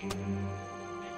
Mm-hmm.